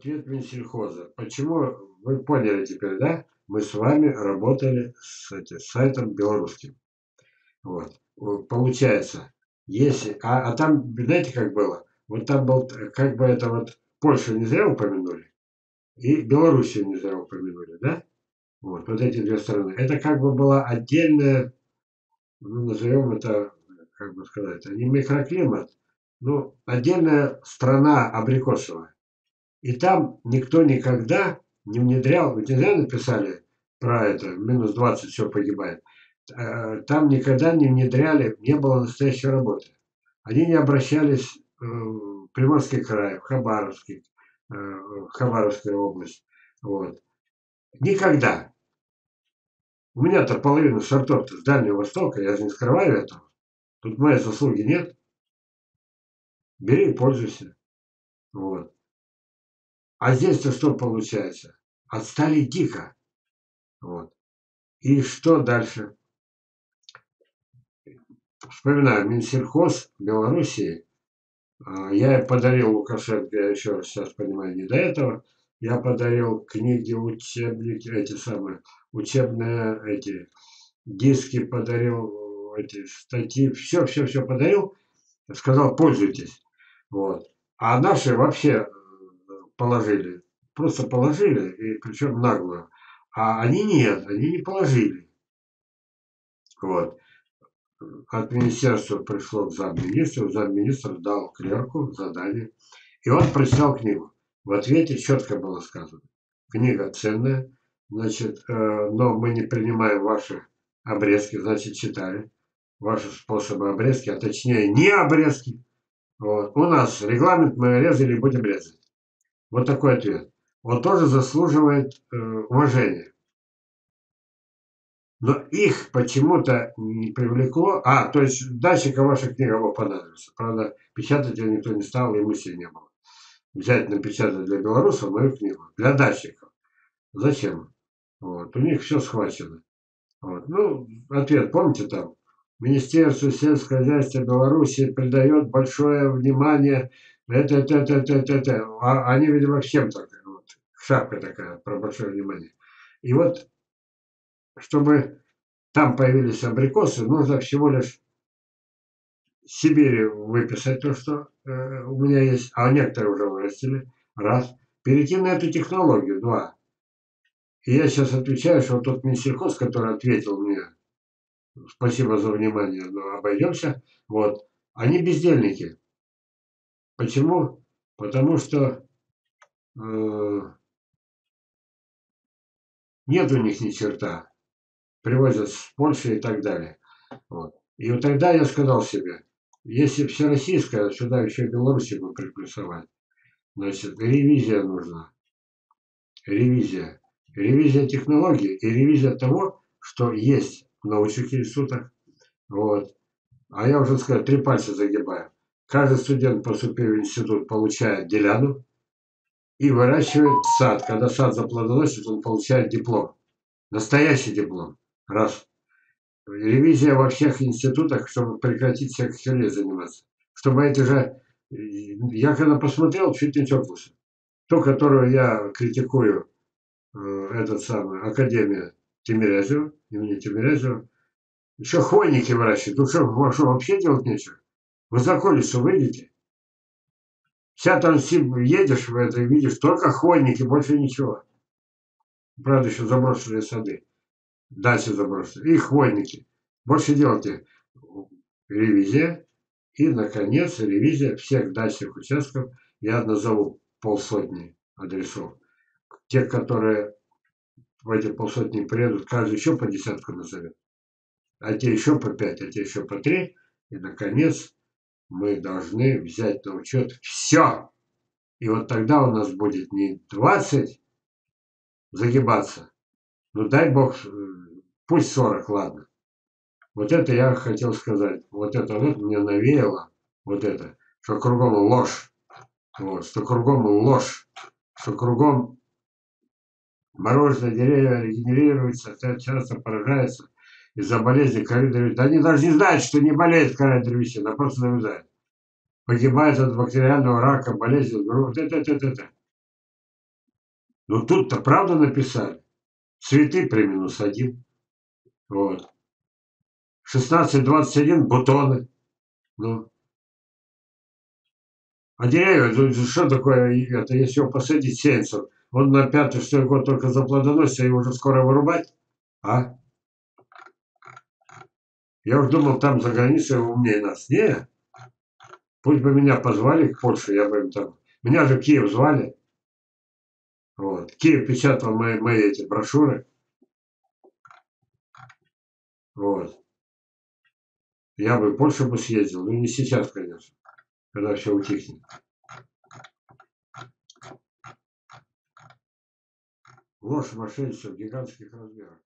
Ответ Минсельхоза. Почему, вы поняли теперь, да? Мы с вами работали с, этим, сайтом белорусским. Вот. Получается, если... А, а там, знаете, как было? Вот там был, как бы это вот, Польшу не зря упомянули, и Белоруссию не зря упомянули, да? Вот, вот эти две страны. Это как бы была отдельная, ну, назовем это, как бы сказать, не микроклимат, ну, отдельная страна абрикосовая. И там никто никогда не внедрял, ведь не зря написали про это, минус 20 все погибает. Э, там никогда не внедряли, не было настоящей работы. Они не обращались э, в Приморский край, в Хабаровский, э, в Хабаровскую область. Вот. Никогда. У меня-то половина сортов с Дальнего Востока, я же не скрываю этого. Тут моей заслуги нет. Бери и пользуйся. Вот. А здесь-то что получается? Отстали дико. Вот. И что дальше? Вспоминаю, Минсельхоз Белоруссии, а, я подарил Лукашенко, я еще раз сейчас понимаю, не до этого, я подарил книги, учебники, эти самые, учебные эти диски подарил, эти статьи, все, все, все подарил, сказал, пользуйтесь. Вот. А наши вообще положили. Просто положили, и причем наглую. А они нет, они не положили. Вот. От министерства пришло к замминистру, замминистр дал клерку задание. И он прочитал книгу. В ответе четко было сказано. Книга ценная, значит, э, но мы не принимаем ваши обрезки, значит, читали ваши способы обрезки, а точнее не обрезки. Вот. У нас регламент мы резали и будем резать. Вот такой ответ. Он тоже заслуживает э, уважения. Но их почему-то не привлекло. А, то есть датчика ваша книга его понадобится. Правда, печатать ее никто не стал, и мысли не было. Взять напечатать для белорусов мою книгу. Для датчиков. Зачем? Вот. У них все схвачено. Вот. Ну, ответ, помните там? Министерство сельского хозяйства Беларуси придает большое внимание это, это, это, это, это, это. А они, видимо, всем так. Вот, шапка такая про большое внимание. И вот, чтобы там появились абрикосы, нужно всего лишь Сибири выписать то, что э, у меня есть, а некоторые уже вырастили. Раз. Перейти на эту технологию. Два. И я сейчас отвечаю, что тот Минсельхоз, который ответил мне, спасибо за внимание, но обойдемся, вот, они бездельники. Почему? Потому что э, нет у них ни черта. Привозят с Польши и так далее. Вот. И вот тогда я сказал себе, если всероссийская, сюда еще Беларусь бы приплюсовать, значит, ревизия нужна. Ревизия. Ревизия технологий и ревизия того, что есть в научных институтах. Вот. А я уже сказал, три пальца загибаю. Каждый студент, поступив в институт, получает деляну и выращивает сад. Когда сад заплодоносит, он получает диплом. Настоящий диплом. Раз. Ревизия во всех институтах, чтобы прекратить херней заниматься. Чтобы эти же... Я когда посмотрел, чуть не тёплся. То, которую я критикую, э, этот самый, Академия Тимирязева, имени Тимирязева, еще хвойники выращивают. Ну что, вообще делать нечего? Вы за колесо выйдете. Вся там едешь в это и видишь только хвойники, больше ничего. Правда, еще заброшенные сады. Дальше заброшенные. И хвойники. Больше делайте ревизия. И, наконец, ревизия всех дачных участков. Я назову полсотни адресов. Те, которые в эти полсотни приедут, каждый еще по десятку назовет. А те еще по пять, а те еще по три. И, наконец, мы должны взять на учет все. И вот тогда у нас будет не 20 загибаться, ну дай бог, э, пусть 40, ладно. Вот это я хотел сказать. Вот это вот мне навеяло, вот это, что кругом ложь. Вот, что кругом ложь, что кругом мороженое деревья регенерируется, часто поражается из-за болезни Да они даже не знают, что не кора древесина, а просто замерзает. Погибает от бактериального рака, болезни, вот это, это, это, это. Ну тут-то правда написали. Цветы при минус один. Вот. 16-21 бутоны. Ну. А деревья, ну, что такое, это если его посадить сеянцев, он на пятый, шестой год только заплодоносится, его уже скоро вырубать? А? Я уж думал, там за границей умнее нас. Не. Пусть бы меня позвали к Польше, я бы им там... Меня же Киев звали. Вот. Киев печатал мои, мои эти брошюры. Вот. Я бы в Польшу бы съездил, но не сейчас, конечно, когда все утихнет. Ложь мошенничества гигантских размерах.